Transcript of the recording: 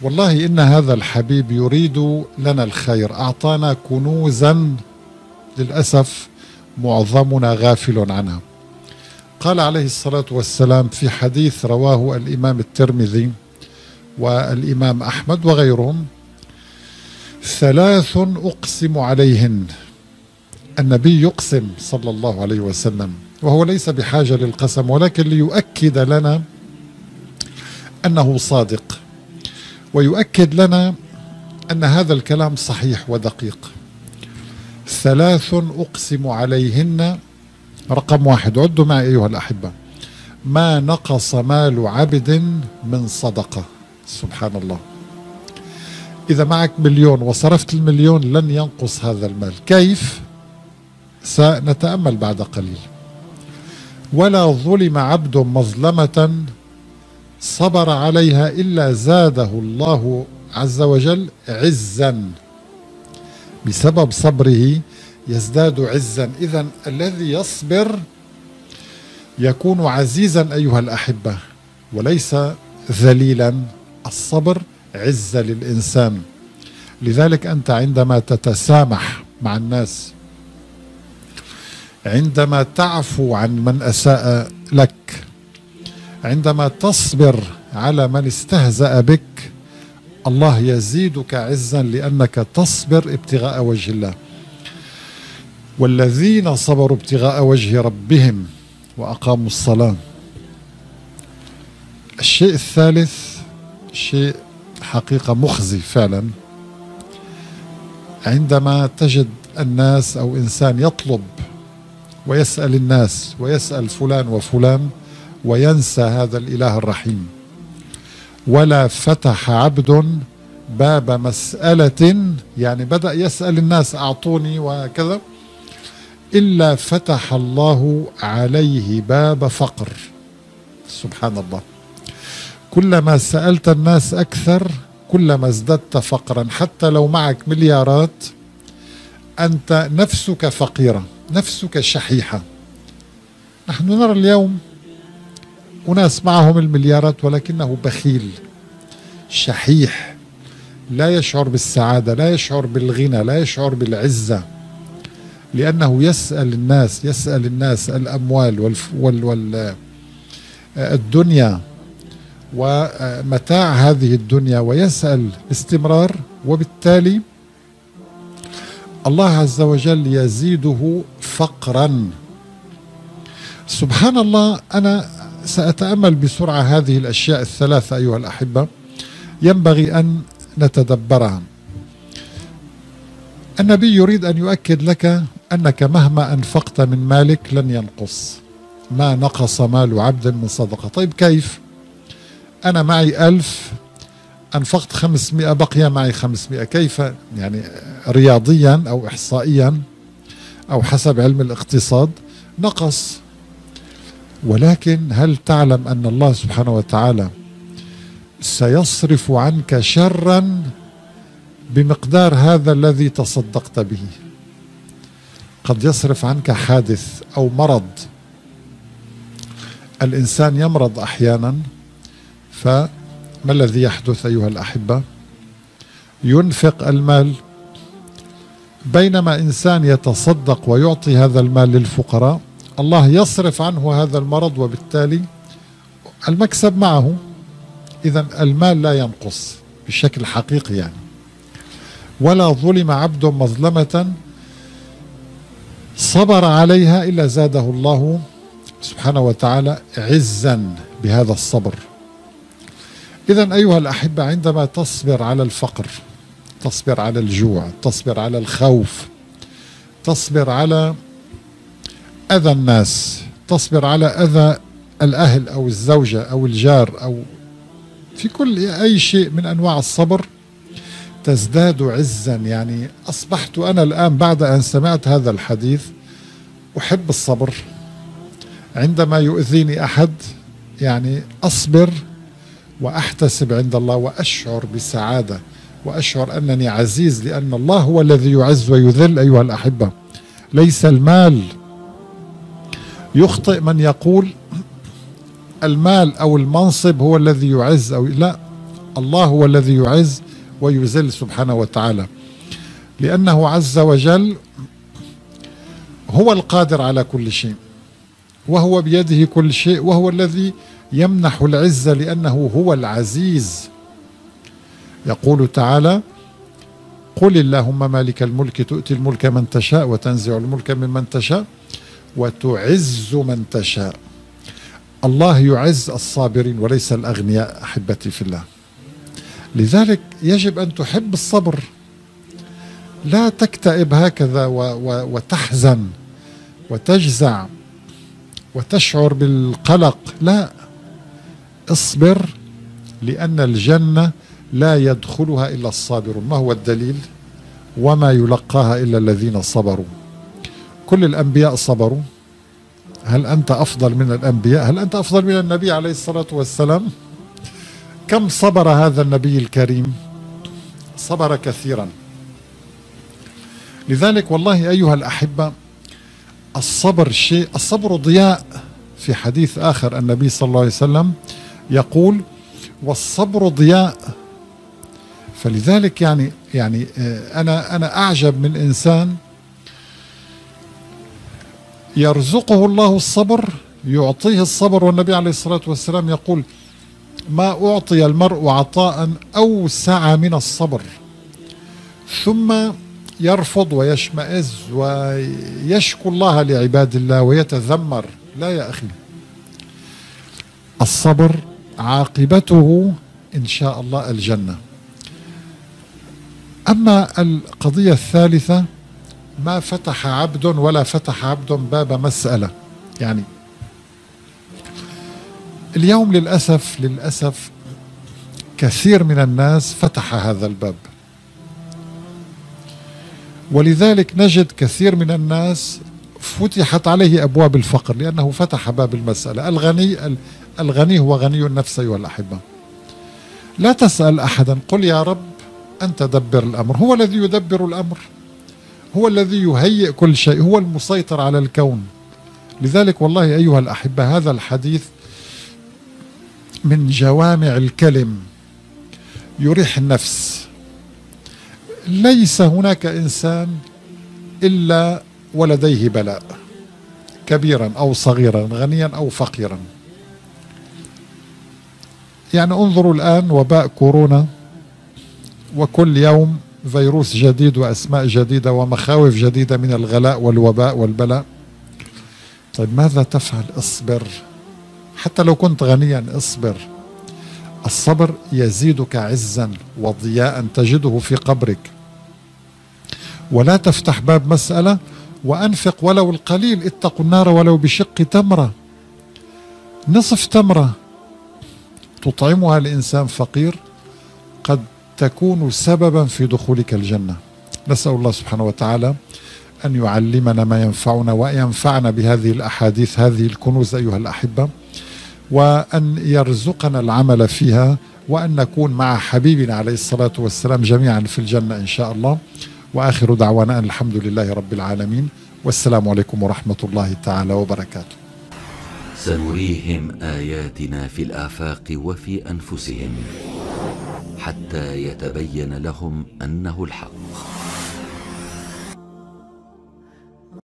والله إن هذا الحبيب يريد لنا الخير. أعطانا كنوزا للأسف معظمنا غافل عنها. قال عليه الصلاة والسلام في حديث رواه الإمام الترمذي والإمام أحمد وغيرهم ثلاث أقسم عليهن. النبي يقسم صلى الله عليه وسلم وهو ليس بحاجة للقسم ولكن ليؤكد لنا أنه صادق. ويؤكد لنا أن هذا الكلام صحيح ودقيق. ثلاث أقسم عليهن رقم واحد. عدوا معي أيها الأحبة. ما نقص مال عبد من صدقة. سبحان الله. إذا معك مليون وصرفت المليون لن ينقص هذا المال. كيف؟ سنتأمل بعد قليل. ولا ظلم عبد مظلمة صبر عليها إلا زاده الله عز وجل عزا. بسبب صبره يزداد عزا. إذا الذي يصبر يكون عزيزا أيها الأحبة وليس ذليلا. الصبر عزة للإنسان. لذلك أنت عندما تتسامح مع الناس عندما تعفو عن من أساء لك عندما تصبر على من استهزأ بك الله يزيدك عزا لأنك تصبر ابتغاء وجه الله. والذين صبروا ابتغاء وجه ربهم وأقاموا الصلاة. الشيء الثالث شيء حقيقة مخزي فعلا. عندما تجد الناس أو إنسان يطلب ويسأل الناس ويسأل فلان وفلان وينسى هذا الإله الرحيم. ولا فتح عبد باب مسألة يعني بدأ يسأل الناس أعطوني وكذا إلا فتح الله عليه باب فقر. سبحان الله. كلما سألت الناس أكثر كلما ازددت فقرا. حتى لو معك مليارات أنت نفسك فقيرة نفسك شحيحة. نحن نرى اليوم أناس معهم المليارات ولكنه بخيل شحيح لا يشعر بالسعادة لا يشعر بالغنى لا يشعر بالعزة لأنه يسأل الناس يسأل الناس الأموال وال وال الدنيا ومتاع هذه الدنيا ويسأل باستمرار وبالتالي الله عز وجل يزيده فقرا. سبحان الله أنا سأتأمل بسرعة هذه الأشياء الثلاثة أيها الأحبة. ينبغي أن نتدبرها. النبي يريد أن يؤكد لك أنك مهما أنفقت من مالك لن ينقص. ما نقص مال عبد من صدقة. طيب كيف؟ أنا معي ألف أنفقت خمسمائة بقي معي خمسمائة. كيف؟ يعني رياضيا أو إحصائيا أو حسب علم الاقتصاد. نقص. ولكن هل تعلم أن الله سبحانه وتعالى سيصرف عنك شرا بمقدار هذا الذي تصدقت به؟ قد يصرف عنك حادث أو مرض. الإنسان يمرض أحيانا فما الذي يحدث أيها الأحبة؟ ينفق المال. بينما إنسان يتصدق ويعطي هذا المال للفقراء الله يصرف عنه هذا المرض وبالتالي المكسب معه. اذا المال لا ينقص بشكل حقيقي يعني. ولا ظلم عبد مظلمة صبر عليها إلا زاده الله سبحانه وتعالى عزا بهذا الصبر. اذا أيها الأحبة عندما تصبر على الفقر تصبر على الجوع تصبر على الخوف تصبر على أذى الناس. تصبر على أذى الأهل أو الزوجة أو الجار أو في كل أي شيء من أنواع الصبر تزداد عزا. يعني أصبحت أنا الآن بعد أن سمعت هذا الحديث أحب الصبر. عندما يؤذيني أحد يعني أصبر وأحتسب عند الله وأشعر بسعادة وأشعر أنني عزيز لأن الله هو الذي يعز ويذل أيها الأحبة. ليس المال يخطئ من يقول المال أو المنصب هو الذي يعز أو لا الله هو الذي يعز ويذل سبحانه وتعالى. لأنه عز وجل هو القادر على كل شيء وهو بيده كل شيء وهو الذي يمنح العزة لأنه هو العزيز. يقول تعالى قل اللهم مالك الملك تؤتي الملك من تشاء وتنزع الملك ممن تشاء وتعز من تشاء. الله يعز الصابرين وليس الأغنياء أحبتي في الله. لذلك يجب أن تحب الصبر. لا تكتئب هكذا و و وتحزن وتجزع وتشعر بالقلق. لا. اصبر لأن الجنة لا يدخلها إلا الصابرون. ما هو الدليل؟ وما يلقاها إلا الذين صبروا. كل الأنبياء صبروا. هل أنت أفضل من الأنبياء؟ هل أنت أفضل من النبي عليه الصلاة والسلام؟ كم صبر هذا النبي الكريم؟ صبر كثيرا. لذلك والله أيها الأحبة الصبر شيء الصبر ضياء. في حديث آخر النبي صلى الله عليه وسلم يقول والصبر ضياء. فلذلك يعني يعني آه، أنا أنا أعجب من إنسان يرزقه الله الصبر يعطيه الصبر. والنبي عليه الصلاة والسلام يقول ما أعطي المرء عطاء أوسع من الصبر ثم يرفض ويشمئز ويشكو الله لعباد الله ويتذمر. لا يا أخي الصبر عاقبته إن شاء الله الجنة. أما القضية الثالثة ما فتح عبد ولا فتح عبد باب مسألة. يعني اليوم للأسف للأسف كثير من الناس فتح هذا الباب. ولذلك نجد كثير من الناس فتحت عليه أبواب الفقر لأنه فتح باب المسألة. الغني الغني هو غني النفس أيها الأحبة. لا تسأل أحدا قل يا رب أنت دبر الأمر. هو الذي يدبر الأمر. هو الذي يهيئ كل شيء هو المسيطر على الكون. لذلك والله أيها الأحبة هذا الحديث من جوامع الكلم. يريح النفس. ليس هناك إنسان إلا ولديه بلاء كبيرا أو صغيرا غنيا أو فقيرا. يعني انظروا الآن وباء كورونا وكل يوم فيروس جديد وأسماء جديدة ومخاوف جديدة من الغلاء والوباء والبلاء. طيب ماذا تفعل؟ اصبر. حتى لو كنت غنيا اصبر. الصبر يزيدك عزا وضياء تجده في قبرك. ولا تفتح باب مسألة وأنفق ولو القليل اتقوا النار ولو بشق تمرة. نصف تمرة تطعمها لانسان فقير. قد تكون سببا في دخولك الجنة. نسأل الله سبحانه وتعالى أن يعلمنا ما ينفعنا وينفعنا بهذه الأحاديث هذه الكنوز أيها الأحبة وأن يرزقنا العمل فيها وأن نكون مع حبيبنا عليه الصلاة والسلام جميعا في الجنة إن شاء الله. وآخر دعوانا أن الحمد لله رب العالمين. والسلام عليكم ورحمة الله تعالى وبركاته. سنريهم آياتنا في الآفاق وفي أنفسهم. حتى يتبين لهم أنه الحق.